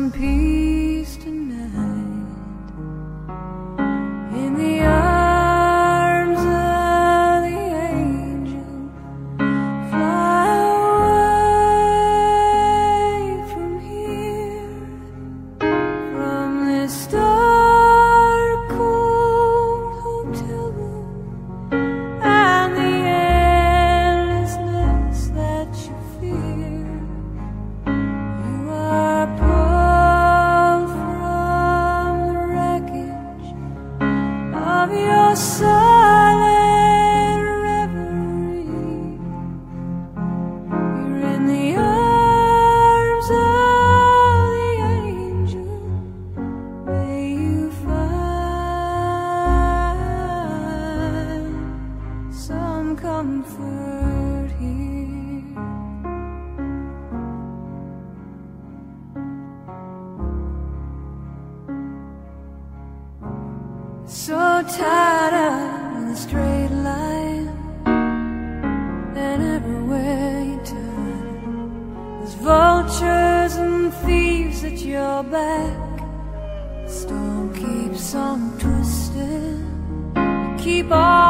some peace tonight. In the arms of the angel, fly away from here, from this your silent reverie. You're in the arms of the angel. May you find some comfort here. So tired your back. Storm keeps on twisting. Keep on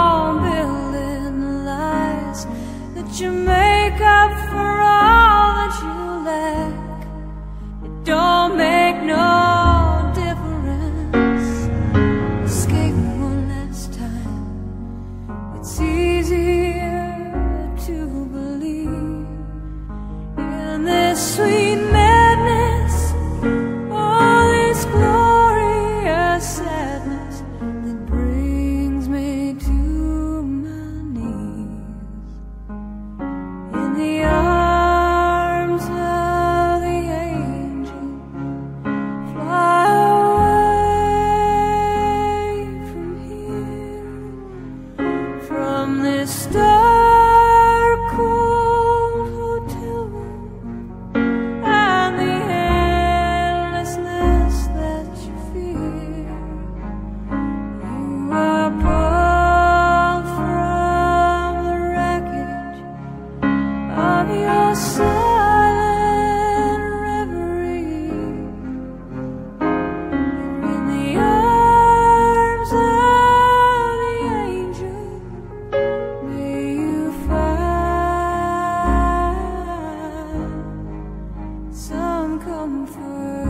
comfort.